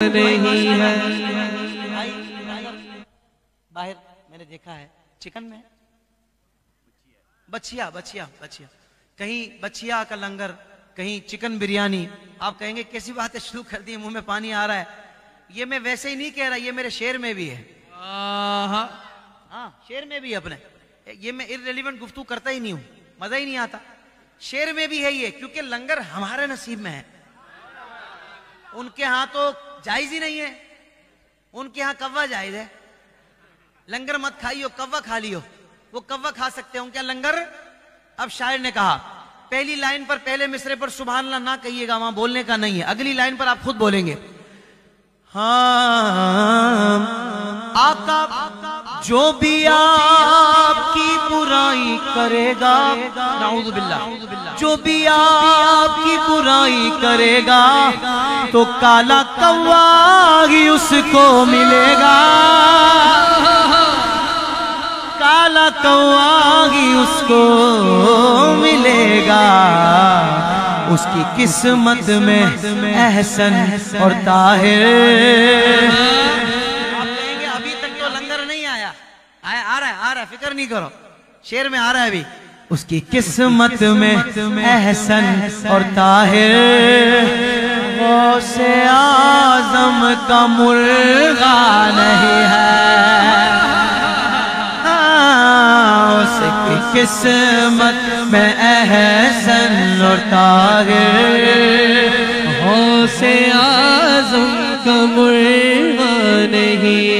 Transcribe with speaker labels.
Speaker 1: नहीं है
Speaker 2: बाहर मैंने देखा है चिकन में। बछिया बछिया बछिया। कहीं बछिया का लंगर कहीं चिकन बिरयानी। आप कहेंगे कैसी बात है शुरू कर दी मुँह में पानी आ रहा है। ये मैं वैसे ही नहीं कह रहा ये मेरे शेर में भी है। हाँ शेर में भी अपने। ये मैं इरेलीवेंट गुफ्तू करता ही नहीं हूँ मज़ा ही नहीं आता। शेर में भी है ये क्योंकि लंगर हमारे नसीब में है। उनके यहाँ तो जायज़ ही नहीं है। उनके यहाँ कव्वा जायज़ है। लंगर मत खाइयो, कव्वा खा लियो। वो कव्वा खा सकते हो। क्या लंगर, अब शायर ने कहा, पहली लाइन पर पहले मिसरे पर सुबह ना कहिएगा, वहाँ बोलने का नहीं है। अगली लाइन पर आप खुद बोलेंगे। हाँ आका, जो भी आपकी बुराई करेगा, नाउजुबिल्लाह, जो भी आपकी बुराई करेगा तो काला कौवा ही उसको मिलेगा। काला कौवा ही उसको मिलेगा। उसकी किस्मत में एहसन और ताहिर। आप कहेंगे, अभी तक तो लंगर नहीं आया। आया, आ रहा है, आ रहा है, फ़िक्र नहीं करो। शेर में आ रहा है अभी। उसकी किस्मत में एहसन और ताहिर। से आज़म का मुर्गा नहीं है। उसकी किस्मत में अहसन और
Speaker 1: हो से आज़म का मुर्गा नहीं